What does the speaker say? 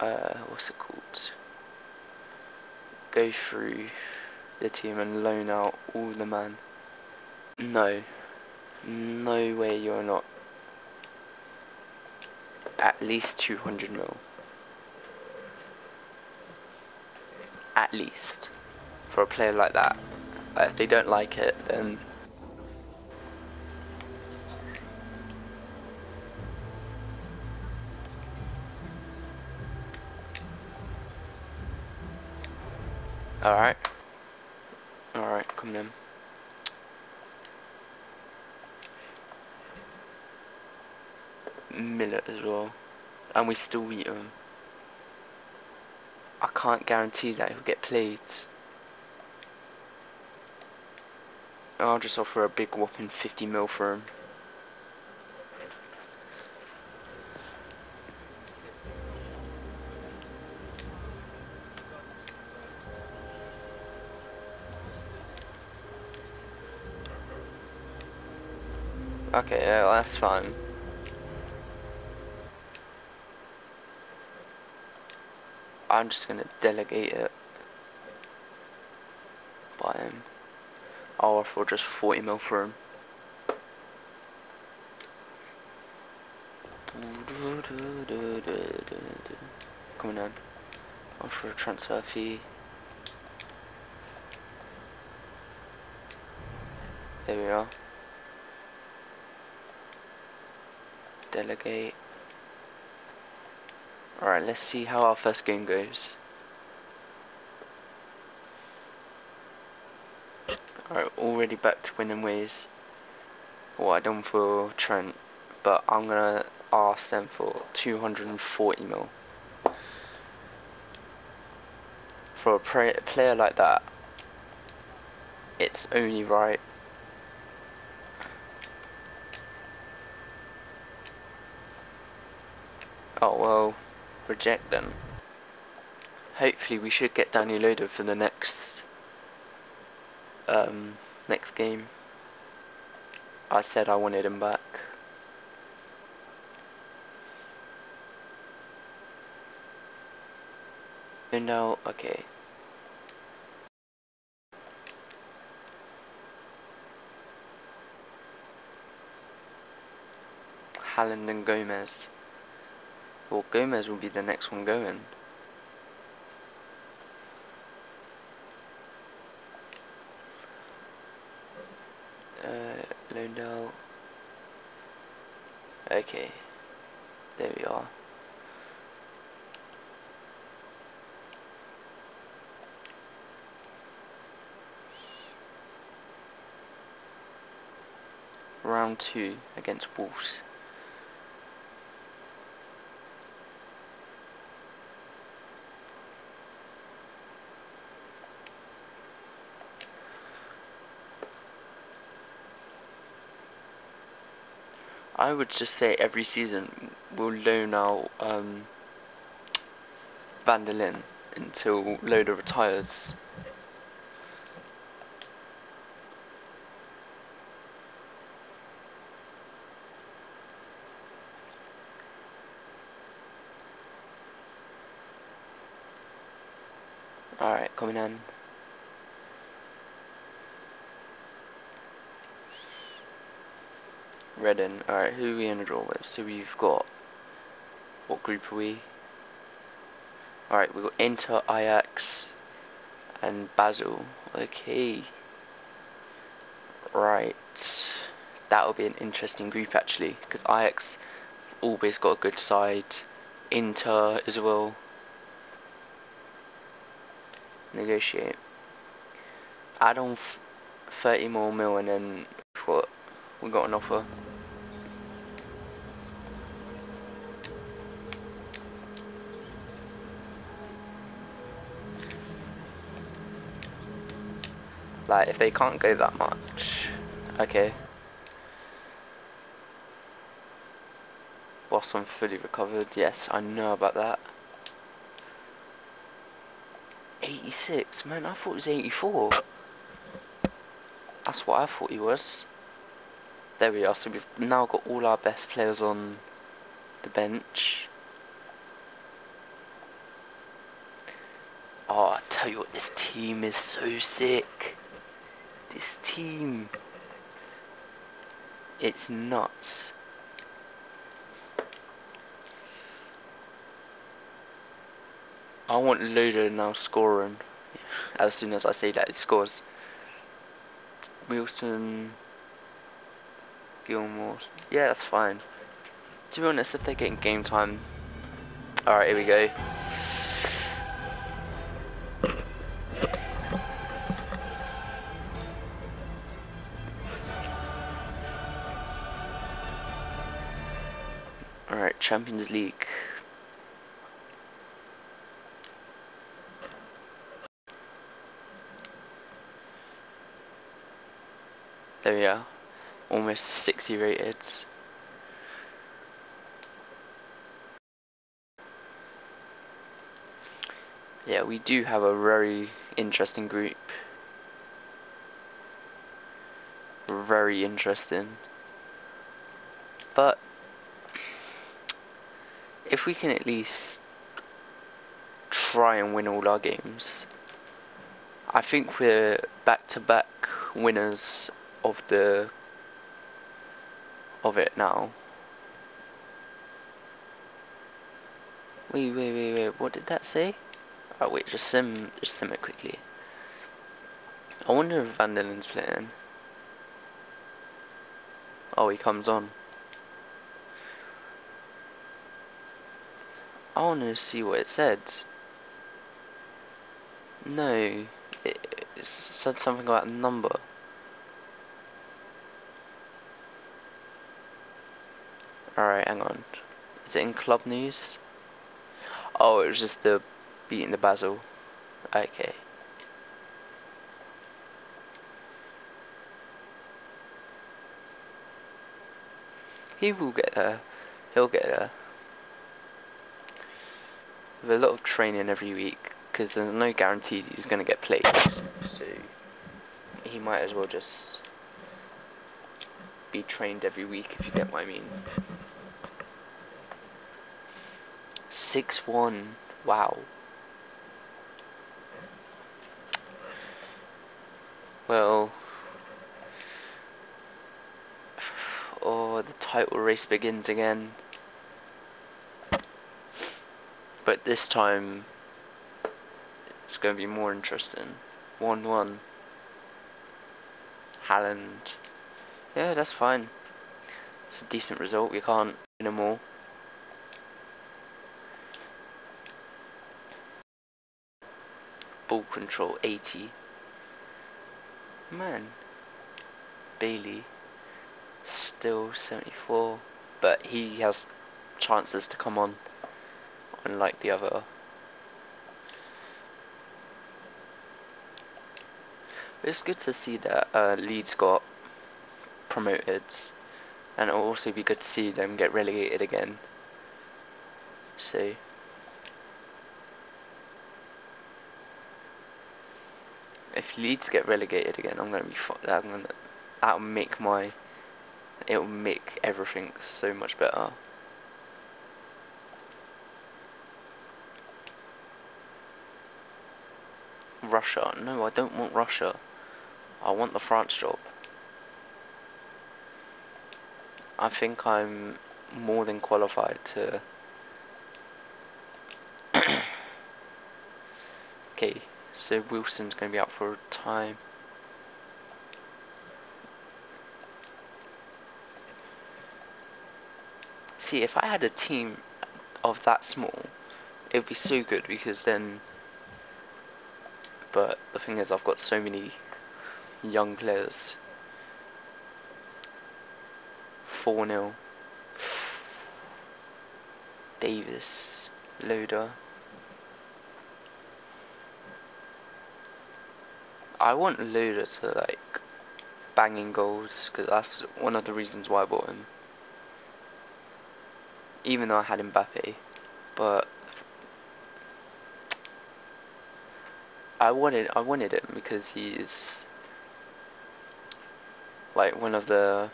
uh, what's it called? Go through the team and loan out all the man. No, no way you're not at least 200 mil. At least. For a player like that. If they don't like it, then... Alright. Alright, come in. Millet as well. And we still beat him. I can't guarantee that he'll get played. I'll just offer a big whopping 50 mil for him. Okay, yeah, that's fine. I'm just gonna delegate it by him. Oh, I'll offer just 40 mil for him. Coming on. Offer a transfer fee. There we are. Delegate. Alright, let's see how our first game goes. Alright, already back to winning ways. What I done for Trent, but I'm gonna ask them for 240 mil. For a player like that, it's only right. Oh well reject them. Hopefully we should get Danny Loader for the next um, next game. I said I wanted him back. And now, okay. Haaland and Gomez. Well, Gomez will be the next one going. Uh. Okay. There we are. Round two against Wolves. I would just say every season we'll loan out um, until Loader retires. Alright, coming in. Redden. Alright, who are we in a draw with? So we've got... What group are we? Alright, we've got Inter, Ajax, and Basel. Okay. Right. That'll be an interesting group actually, because Ajax always got a good side. Inter as well. Negotiate. Add on 30 more mil and then what? we've got an offer. Like, if they can't go that much, okay. Boss on fully recovered, yes, I know about that. 86, man, I thought it was 84. That's what I thought he was. There we are, so we've now got all our best players on the bench. Oh, I tell you what, this team is so sick. This team. It's nuts. I want Loader now scoring. As soon as I say that, it scores. Wilson, Gilmore. Yeah, that's fine. To be honest, if they're getting game time. Alright, here we go. Champions League. There we are. Almost 60 rated. Yeah, we do have a very interesting group. Very interesting. But if we can at least try and win all our games, I think we're back to back winners of the of it now. Wait, wait, wait, wait, what did that say? Oh wait, just sim, just sim it quickly. I wonder if Vanderlin's playing. Oh, he comes on. I want to see what it said. No, it, it said something about a number. Alright, hang on. Is it in club news? Oh, it was just the beating the Basel. Okay. He will get there. He'll get there. With a lot of training every week, because there's no guarantees he's going to get played. So, he might as well just be trained every week, if you get what I mean. 6-1. Wow. Well... Oh, the title race begins again. But this time... It's going to be more interesting. 1-1. Haaland. Yeah, that's fine. It's a decent result. We can't win them all. ball control 80. Man. Bailey. Still 74. But he has chances to come on. Unlike the other. It's good to see that uh, Leeds got promoted. And it'll also be good to see them get relegated again. So... if Leeds get relegated again, I'm gonna be I'm gonna that'll make my it'll make everything so much better. Russia? No, I don't want Russia. I want the France job. I think I'm more than qualified to. okay. So Wilson's going to be out for a time. See, if I had a team of that small, it would be so good because then. But the thing is, I've got so many young players. 4 0. Davis, Loader. I want Loader to like banging goals because that's one of the reasons why I bought him. Even though I had Mbappe, but I wanted I wanted him because he's like one of the